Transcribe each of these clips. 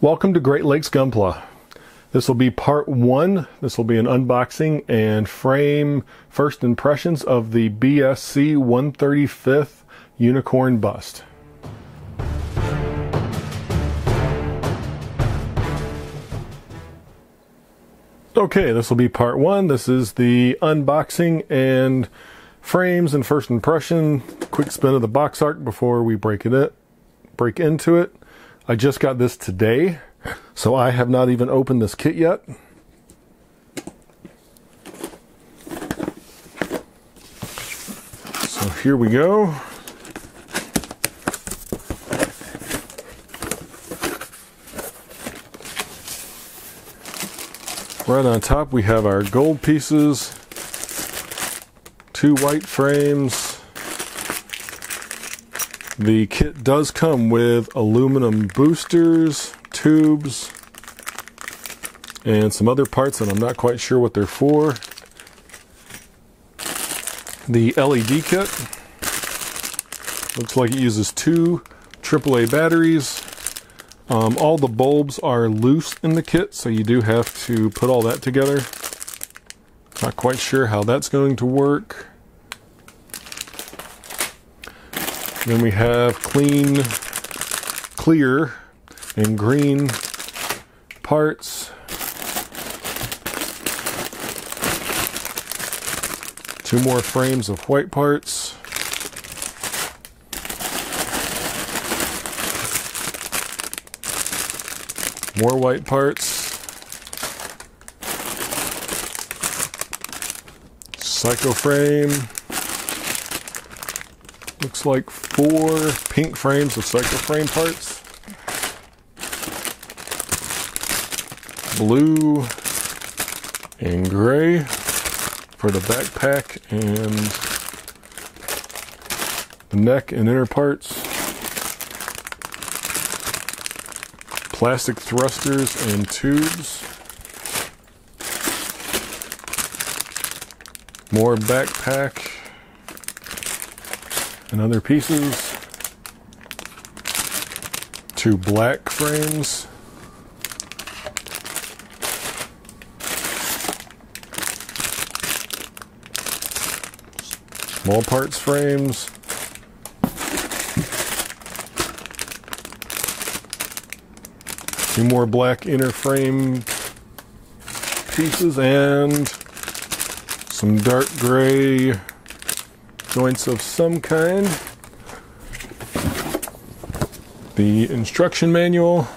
Welcome to Great Lakes Gunpla. This will be part one. This will be an unboxing and frame first impressions of the BSC 135th Unicorn Bust. Okay, this will be part one. This is the unboxing and frames and first impression. Quick spin of the box art before we break it break into it. I just got this today, so I have not even opened this kit yet. So here we go. Right on top we have our gold pieces, two white frames, the kit does come with aluminum boosters, tubes, and some other parts that I'm not quite sure what they're for. The LED kit looks like it uses two AAA batteries. Um, all the bulbs are loose in the kit, so you do have to put all that together. Not quite sure how that's going to work. Then we have clean, clear, and green parts. Two more frames of white parts. More white parts. Psycho frame. Looks like four pink frames of psycho frame parts. Blue and gray for the backpack and the neck and inner parts. Plastic thrusters and tubes. More backpack and other pieces. Two black frames. Small parts frames. Two more black inner frame pieces and some dark gray joints of some kind. The instruction manual.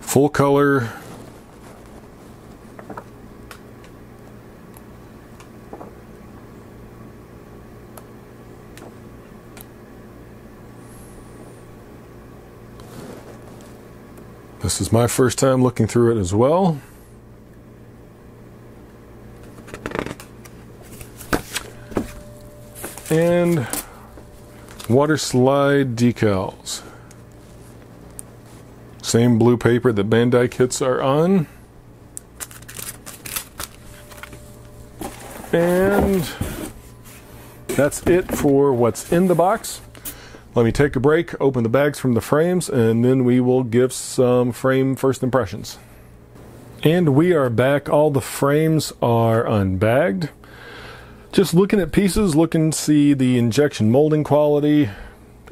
Full color. This is my first time looking through it as well. And water slide decals. Same blue paper that Bandai kits are on. And that's it for what's in the box. Let me take a break, open the bags from the frames, and then we will give some frame first impressions. And we are back. All the frames are unbagged just looking at pieces, looking to see the injection molding quality,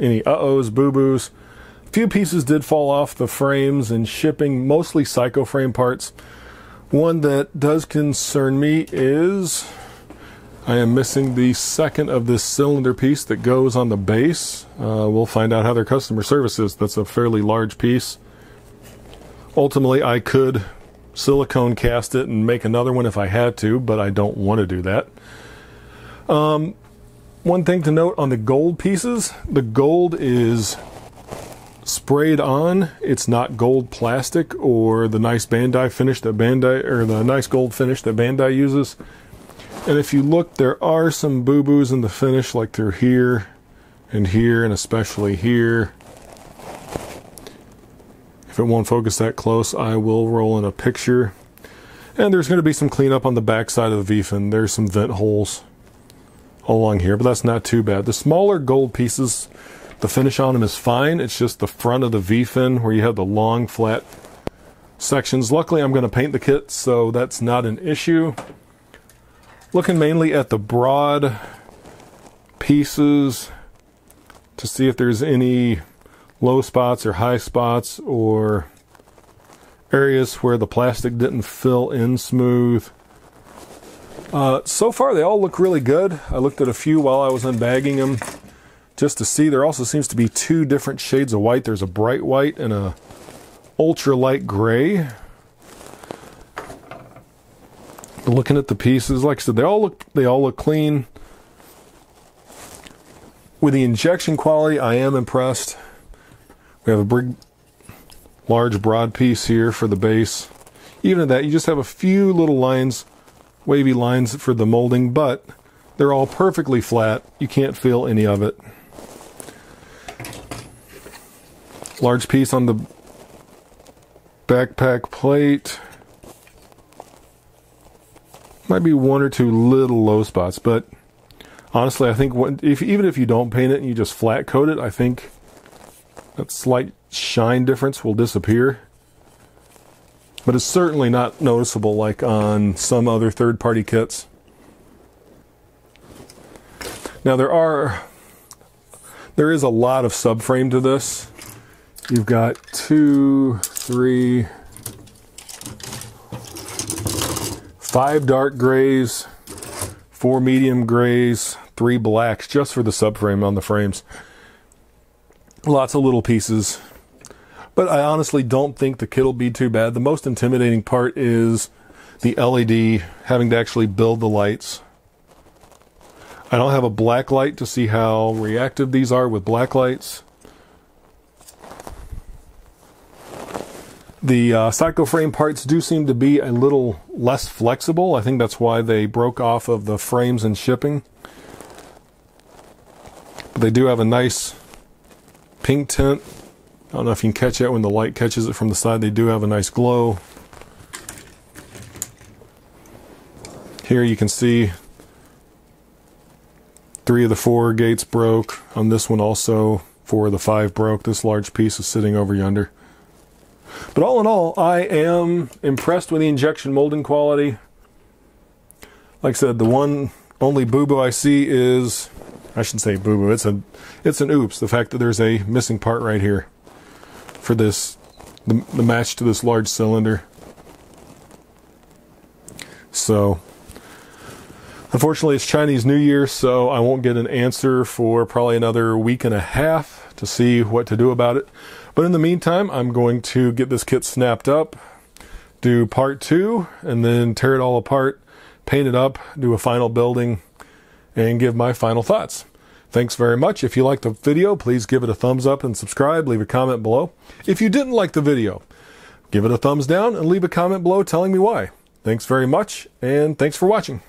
any uh-ohs, boo-boos. A few pieces did fall off the frames and shipping, mostly psycho frame parts. One that does concern me is I am missing the second of this cylinder piece that goes on the base. Uh, we'll find out how their customer service is. That's a fairly large piece. Ultimately, I could silicone cast it and make another one if I had to, but I don't want to do that. Um, one thing to note on the gold pieces, the gold is sprayed on. It's not gold plastic or the nice Bandai finish that Bandai or the nice gold finish that Bandai uses. And if you look, there are some boo-boos in the finish, like through here and here, and especially here. If it won't focus that close, I will roll in a picture. And there's going to be some cleanup on the back side of the V-fin. There's some vent holes along here, but that's not too bad. The smaller gold pieces The finish on them is fine. It's just the front of the V-fin where you have the long flat sections. Luckily, I'm going to paint the kit, so that's not an issue. Looking mainly at the broad pieces to see if there's any low spots or high spots or areas where the plastic didn't fill in smooth. Uh, so far, they all look really good. I looked at a few while I was unbagging them just to see. There also seems to be two different shades of white. There's a bright white and a ultra light gray. Looking at the pieces, like I said, they all look they all look clean. With the injection quality, I am impressed. We have a big, large, broad piece here for the base. Even at that, you just have a few little lines, wavy lines for the molding, but they're all perfectly flat. You can't feel any of it. Large piece on the backpack plate. Might be one or two little low spots, but honestly, I think if even if you don't paint it and you just flat coat it, I think that slight shine difference will disappear. But it's certainly not noticeable like on some other third-party kits. Now there are there is a lot of subframe to this. You've got two, three, five dark grays, four medium grays, three blacks just for the subframe on the frames. Lots of little pieces. But I honestly don't think the kit will be too bad. The most intimidating part is the LED, having to actually build the lights. I don't have a black light to see how reactive these are with black lights. The uh, Psycho frame parts do seem to be a little less flexible. I think that's why they broke off of the frames and shipping. But they do have a nice pink tint. I don't know if you can catch it when the light catches it from the side. They do have a nice glow. Here you can see three of the four gates broke. On this one also, four of the five broke. This large piece is sitting over yonder. But all in all, I am impressed with the injection molding quality. Like I said, the one only boo-boo I see is, I shouldn't say boo-boo, it's, a, it's an oops, the fact that there's a missing part right here for this, the, the match to this large cylinder. So, unfortunately, it's Chinese New Year, so I won't get an answer for probably another week and a half to see what to do about it. But in the meantime, I'm going to get this kit snapped up, do part two, and then tear it all apart, paint it up, do a final building, and give my final thoughts. Thanks very much. If you liked the video, please give it a thumbs up and subscribe. Leave a comment below. If you didn't like the video, give it a thumbs down and leave a comment below telling me why. Thanks very much, and thanks for watching.